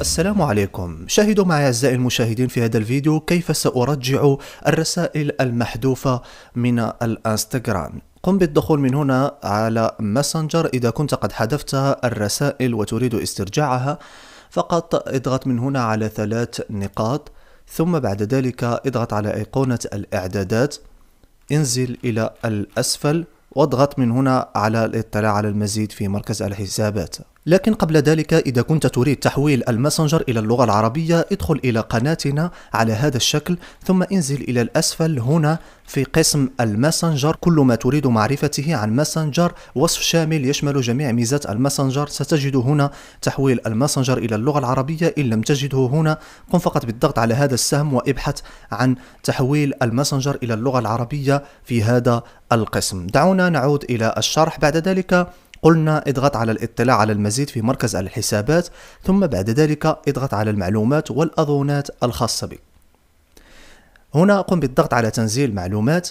السلام عليكم. شاهدوا معي أعزائي المشاهدين في هذا الفيديو كيف سأرجع الرسائل المحذوفة من الانستغرام. قم بالدخول من هنا على ماسنجر إذا كنت قد حذفت الرسائل وتريد استرجاعها فقط اضغط من هنا على ثلاث نقاط ثم بعد ذلك اضغط على أيقونة الإعدادات. انزل إلى الأسفل واضغط من هنا على الاطلاع على المزيد في مركز الحسابات. لكن قبل ذلك إذا كنت تريد تحويل الماسنجر إلى اللغة العربية ادخل إلى قناتنا على هذا الشكل ثم انزل إلى الأسفل هنا في قسم الماسنجر. كل ما تريد معرفته عن ماسنجر وصف شامل يشمل جميع ميزات الماسنجر. ستجد هنا تحويل الماسنجر إلى اللغة العربية. إن لم تجده هنا قم فقط بالضغط على هذا السهم وابحث عن تحويل الماسنجر إلى اللغة العربية في هذا القسم. دعونا نعود إلى الشرح. بعد ذلك قلنا اضغط على الاطلاع على المزيد في مركز الحسابات ثم بعد ذلك اضغط على المعلومات والأذونات الخاصة بك. هنا قم بالضغط على تنزيل معلومات.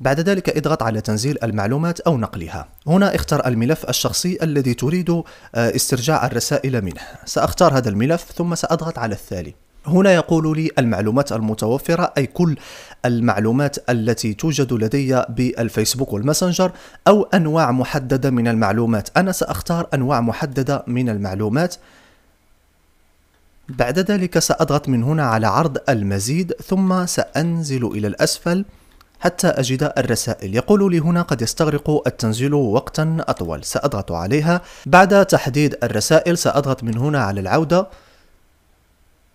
بعد ذلك اضغط على تنزيل المعلومات أو نقلها. هنا اختر الملف الشخصي الذي تريد آه، استرجاع الرسائل منه. سأختار هذا الملف ثم سأضغط على الثالي هنا يقول لي المعلومات المتوفرة أي كل المعلومات التي توجد لدي بالفيسبوك والماسنجر أو أنواع محددة من المعلومات. أنا سأختار أنواع محددة من المعلومات. بعد ذلك سأضغط من هنا على عرض المزيد ثم سأنزل إلى الأسفل حتى أجد الرسائل. يقول لي هنا قد يستغرق التنزيل وقتا أطول. سأضغط عليها. بعد تحديد الرسائل سأضغط من هنا على العودة.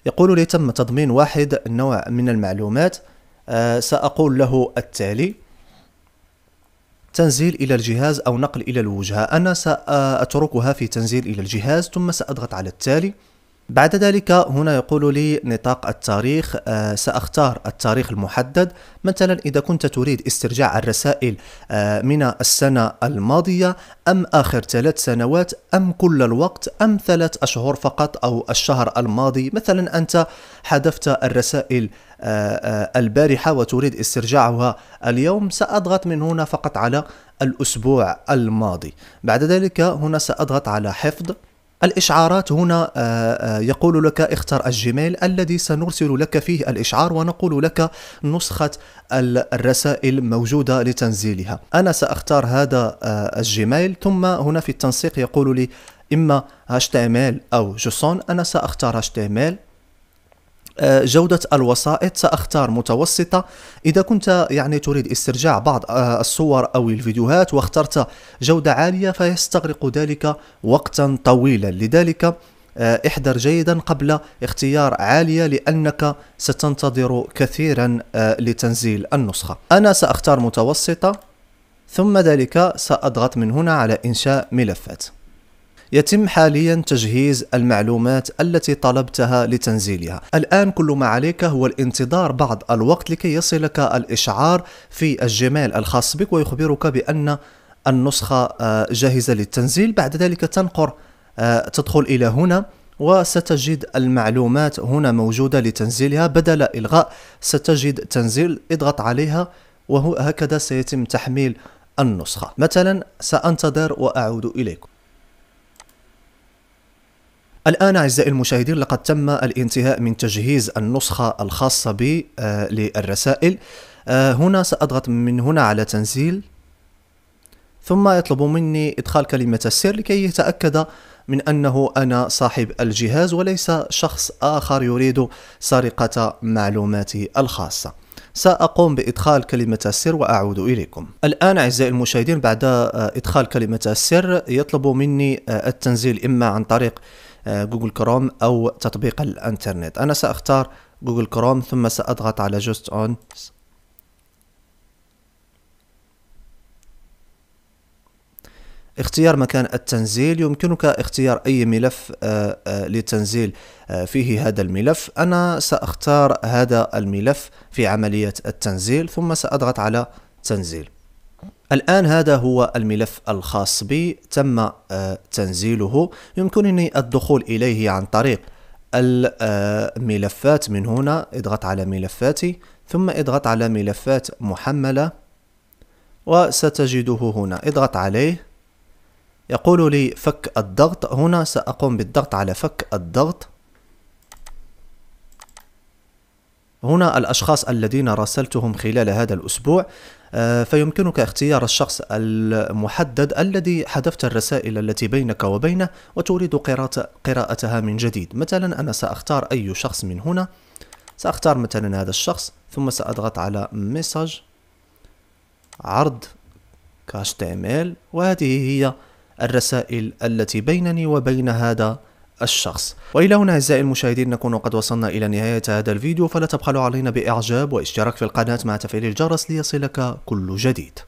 يقول لي تم تضمين واحد نوع من المعلومات. آه، سأقول له التالي تنزيل إلى الجهاز أو نقل إلى الوجهة. أنا سأتركها في تنزيل إلى الجهاز ثم سأضغط على التالي بعد ذلك هنا يقول لي نطاق التاريخ آه سأختار التاريخ المحدد. مثلا إذا كنت تريد استرجاع الرسائل آه من السنة الماضية أم آخر ثلاث سنوات أم كل الوقت أم ثلاث أشهر فقط أو الشهر الماضي. مثلا أنت حذفت الرسائل آه البارحة وتريد استرجاعها اليوم سأضغط من هنا فقط على الأسبوع الماضي. بعد ذلك هنا سأضغط على حفظ. الإشعارات هنا آه، آه، يقول لك اختر الجيميل الذي سنرسل لك فيه الإشعار ونقول لك نسخة الرسائل موجودة لتنزيلها. أنا سأختار هذا آه، الجيميل. ثم هنا في التنسيق يقول لي إما HTML أو جسون أنا سأختار HTML جودة الوسائط. سأختار متوسطة. إذا كنت يعني تريد استرجاع بعض آه، الصور أو الفيديوهات واخترت جودة عالية فيستغرق ذلك وقتا طويلا. لذلك آه، احذر جيدا قبل اختيار عالية لأنك ستنتظر كثيرا لتنزيل النسخة. أنا سأختار متوسطة ثم ذلك سأضغط من هنا على إنشاء ملفات. يتم حاليا تجهيز المعلومات التي طلبتها لتنزيلها. الآن كل ما عليك هو الانتظار بعض الوقت لكي يصلك الإشعار في الجيميل الخاص بك ويخبرك بأن النسخة آه، جاهزة للتنزيل. بعد ذلك تنقر آه، تدخل إلى هنا وستجد المعلومات هنا موجودة لتنزيلها. بدل إلغاء ستجد تنزيل اضغط عليها وهكذا سيتم تحميل النسخة. مثلا سأنتظر وأعود إليكم. الآن أعزائي المشاهدين لقد تم الانتهاء من تجهيز النسخة الخاصة بي آه للرسائل. آه هنا سأضغط من هنا على تنزيل. ثم يطلب مني إدخال كلمة السر لكي يتأكد من أنه أنا صاحب الجهاز وليس شخص آخر يريد سرقة معلوماتي الخاصة. سأقوم بإدخال كلمة السر وأعود إليكم. الآن أعزائي المشاهدين بعد آه، إدخال كلمة السر يطلب مني آه، التنزيل إما عن طريق جوجل كروم أو تطبيق الإنترنت. أنا سأختار جوجل كروم ثم سأضغط على just once اختيار مكان التنزيل. يمكنك اختيار أي ملف آه، آه، لتنزيل فيه هذا الملف. أنا سأختار هذا الملف في عملية التنزيل ثم سأضغط على تنزيل. الآن هذا هو الملف الخاص بي تم آه، تنزيله. يمكنني الدخول إليه عن طريق الملفات من هنا اضغط على ملفاتي ثم اضغط على ملفات محملة وستجده هنا. اضغط عليه. يقول لي فك الضغط. هنا سأقوم بالضغط على فك الضغط. هنا الأشخاص الذين راسلتهم خلال هذا الأسبوع. آه، فيمكنك اختيار الشخص المحدد الذي حذفت الرسائل التي بينك وبينه وتريد قراءتها من جديد. مثلا أنا سأختار أي شخص من هنا. سأختار مثلا هذا الشخص ثم سأضغط على مسج عرض كاشتمل وهذه هي الرسائل التي بينني وبين هذا الشخص. وإلى هنا أعزائي المشاهدين نكون قد وصلنا إلى نهاية هذا الفيديو فلا تبخلوا علينا بإعجاب واشتراك في القناة مع تفعيل الجرس ليصلك كل جديد.